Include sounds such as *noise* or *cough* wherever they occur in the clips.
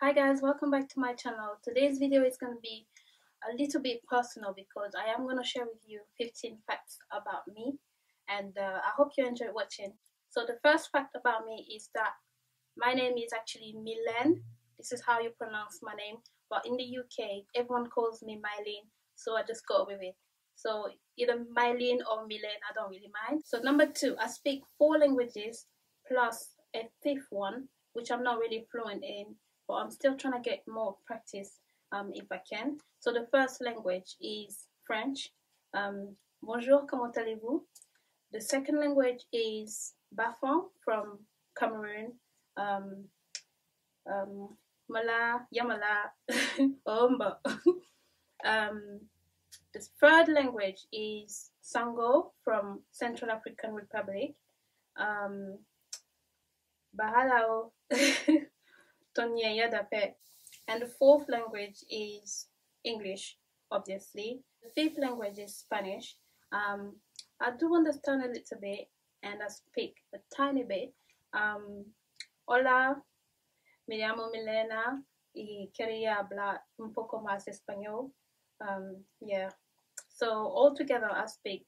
Hi guys, welcome back to my channel. Today's video is going to be a little bit personal because I am going to share with you 15 facts about me and uh, I hope you enjoy watching. So the first fact about me is that my name is actually Milen. This is how you pronounce my name. But in the UK, everyone calls me Mylene, so I just go with it. So either Mylene or Milen, I don't really mind. So number two, I speak four languages plus a fifth one, which I'm not really fluent in, but I'm still trying to get more practice um, if I can. So the first language is French. Um, bonjour, comment allez-vous? The second language is Bafang from Cameroon. Um, um, Mala, Yamala, *laughs* Omba. *laughs* um, the third language is Sango from Central African Republic. Um, Bahalao, *laughs* Tonye Yadape. And the fourth language is English, obviously. The fifth language is Spanish. Um, I do understand a little bit and I speak a tiny bit. Um, hola, me llamo Milena y quería hablar un poco más español. Um, yeah. So altogether, I speak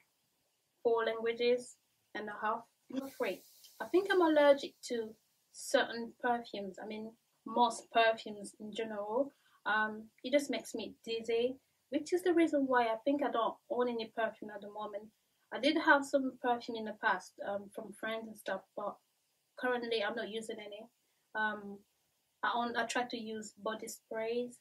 four languages and a half. I'm afraid. I think I'm allergic to certain perfumes. I mean, most perfumes in general. Um, it just makes me dizzy, which is the reason why I think I don't own any perfume at the moment. I did have some perfume in the past um, from friends and stuff, but currently I'm not using any. Um, I own, I try to use body sprays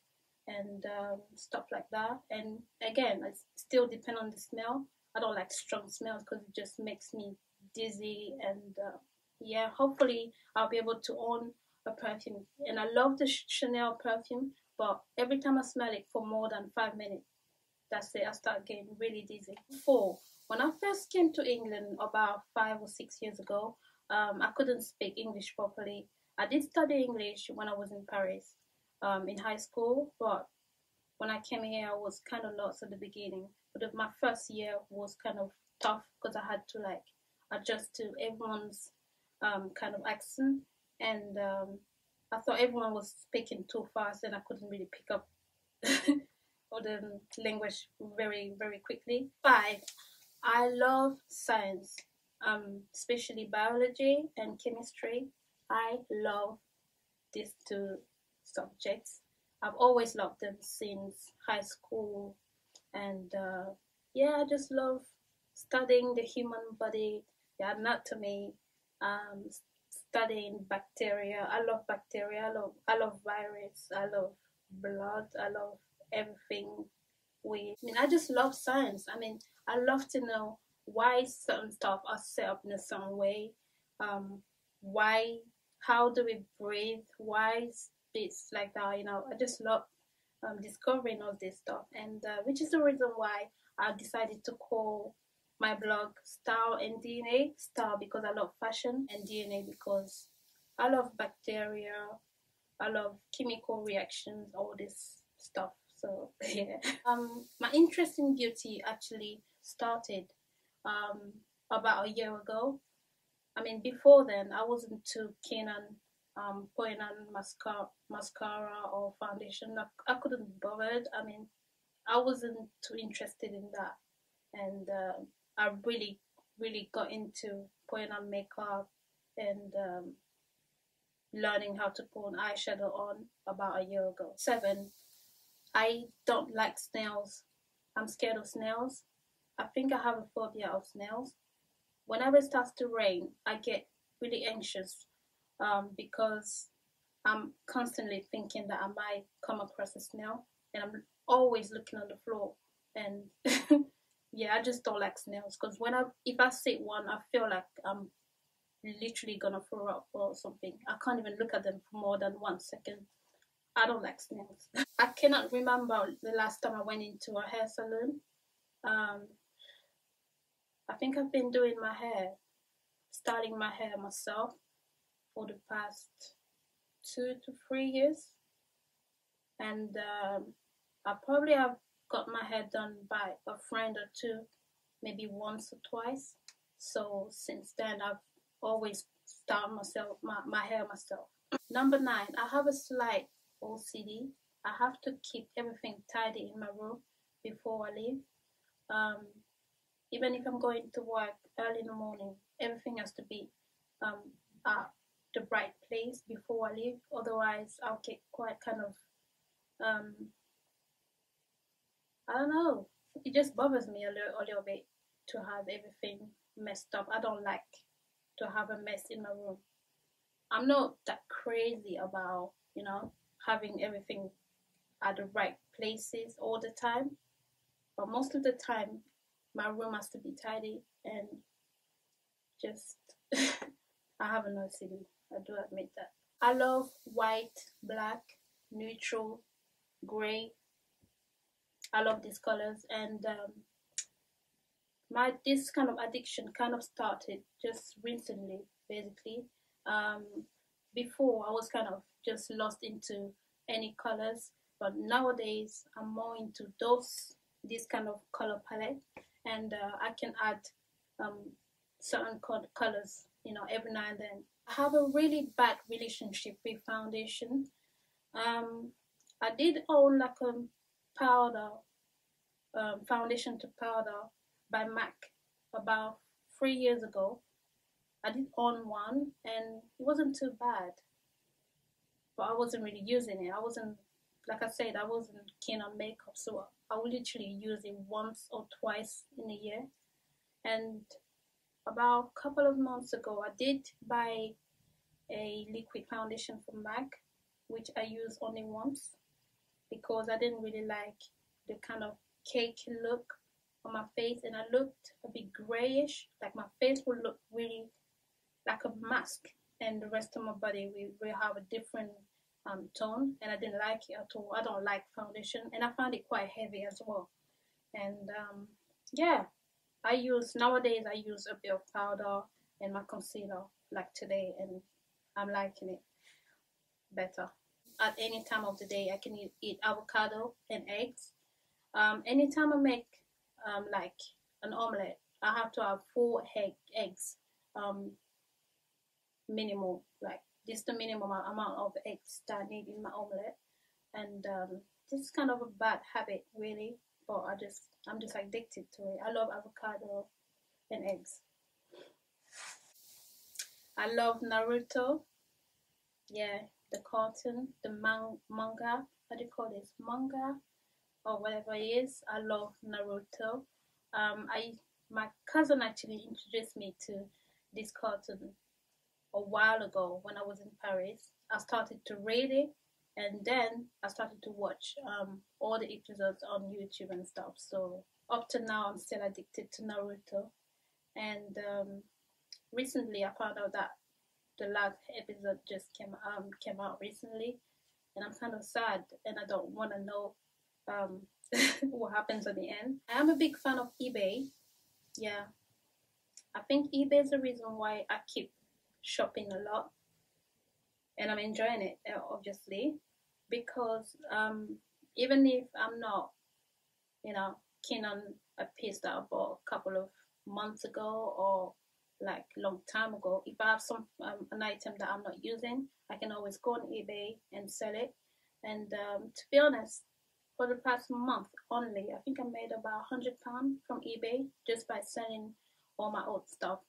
and um, stuff like that. And again, it still depend on the smell. I don't like strong smells because it just makes me dizzy. And uh, yeah, hopefully I'll be able to own a perfume. And I love the Chanel perfume, but every time I smell it for more than five minutes, that's it. I start getting really dizzy. Four. When I first came to England about five or six years ago, um, I couldn't speak English properly. I did study English when I was in Paris um, in high school, but when I came here, I was kind of lost at the beginning. But my first year was kind of tough because I had to like adjust to everyone's um, kind of accent, and um, I thought everyone was speaking too fast, and I couldn't really pick up *laughs* all the language very very quickly. Five, I love science, um, especially biology and chemistry. I love these two subjects. I've always loved them since high school, and uh, yeah, I just love studying the human body, the anatomy, um, studying bacteria. I love bacteria. I love I love virus. I love blood. I love everything. With I mean, I just love science. I mean, I love to know why certain stuff are set up in a certain way. Um, why? How do we breathe? Why bits like that. You know, I just love um, discovering all this stuff, and uh, which is the reason why I decided to call my blog Style and DNA. Style because I love fashion, and DNA because I love bacteria. I love chemical reactions, all this stuff. So *laughs* yeah, um, my interest in beauty actually started um, about a year ago. I mean, before then, I wasn't too keen on um, putting on mascara, mascara or foundation. I, I couldn't be bothered. I mean, I wasn't too interested in that, and uh, I really, really got into putting on makeup and um, learning how to put an eyeshadow on about a year ago. Seven, I don't like snails. I'm scared of snails. I think I have a phobia of snails. Whenever it starts to rain, I get really anxious um, because I'm constantly thinking that I might come across a snail, and I'm always looking on the floor. And *laughs* yeah, I just don't like snails because when I if I see one, I feel like I'm literally gonna throw up or something. I can't even look at them for more than one second. I don't like snails. I cannot remember the last time I went into a hair salon. Um, I think I've been doing my hair, styling my hair myself for the past two to three years, and um, I probably have got my hair done by a friend or two, maybe once or twice. So since then, I've always styled myself my, my hair myself. Number nine, I have a slight OCD. I have to keep everything tidy in my room before I leave. Um, even if I'm going to work early in the morning, everything has to be um, at the right place before I leave. Otherwise, I'll get quite kind of, um, I don't know, it just bothers me a little, a little bit to have everything messed up. I don't like to have a mess in my room. I'm not that crazy about, you know, having everything at the right places all the time. But most of the time, my room has to be tidy and just, *laughs* I have an OCD. I do admit that. I love white, black, neutral, grey. I love these colors and um, my this kind of addiction kind of started just recently basically. Um, before I was kind of just lost into any colors but nowadays I'm more into those this kind of color palette and uh, I can add um, certain colors you know every now and then. I have a really bad relationship with foundation. Um, I did own like a powder um, foundation to powder by MAC about three years ago. I did own one and it wasn't too bad. But I wasn't really using it. I wasn't, like I said, I wasn't keen on makeup. So I would literally use it once or twice in a year. And about a couple of months ago, I did buy a liquid foundation from MAC, which I use only once because I didn't really like the kind of cake look on my face and I looked a bit grayish. Like my face would look really like a mask and the rest of my body will, will have a different um, tone and I didn't like it at all. I don't like foundation and I found it quite heavy as well. And um, yeah I use nowadays I use a bit of powder and my concealer like today and I'm liking it better at any time of the day I can eat, eat avocado and eggs um, anytime I make um, like an omelette, I have to have four egg, eggs, um, minimal, like just the minimum amount of eggs that I need in my omelette. And um, this is kind of a bad habit, really, but I just, I'm just addicted to it. I love avocado and eggs. I love Naruto. Yeah, the cartoon, the man manga. How do you call this? Manga or whatever it is. I love Naruto. Um, I my cousin actually introduced me to this cartoon a while ago when I was in Paris. I started to read it and then I started to watch um, all the episodes on YouTube and stuff. So up to now, I'm still addicted to Naruto. And um, recently, I found out that the last episode just came um, came out recently, and I'm kind of sad, and I don't want to know um, *laughs* what happens at the end. I am a big fan of eBay. Yeah, I think eBay is the reason why I keep shopping a lot, and I'm enjoying it uh, obviously because um, even if I'm not, you know, keen on a piece that I bought a couple of months ago or like long time ago, if I have some um, an item that I'm not using, I can always go on eBay and sell it. And um, to be honest, for the past month only. I think I made about hundred pounds from eBay just by selling all my old stuff.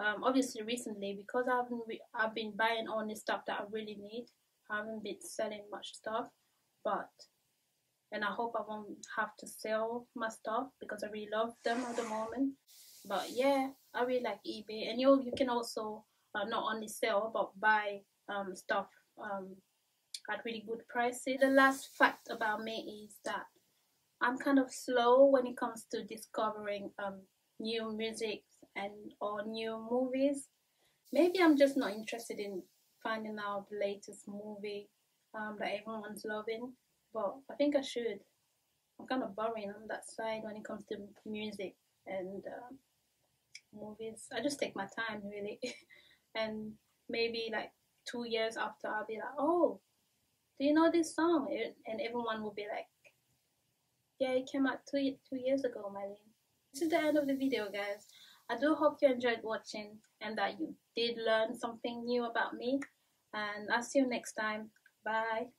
Um, obviously, recently because I haven't I've been buying only stuff that I really need. I haven't been selling much stuff, but and I hope I won't have to sell my stuff because I really love them at the moment. But yeah, I really like eBay, and you you can also uh, not only sell but buy um, stuff um, at really good prices. The last fact about me is that I'm kind of slow when it comes to discovering um, new music and or new movies. Maybe I'm just not interested in finding out the latest movie um, that everyone's loving, but I think I should. I'm kind of boring on that side when it comes to music and uh, movies. I just take my time really, *laughs* and maybe like two years after I'll be like, oh, do you know this song? And everyone will be like, yeah, it came out two, two years ago, Mylene. This is the end of the video, guys. I do hope you enjoyed watching and that you did learn something new about me. And I'll see you next time. Bye.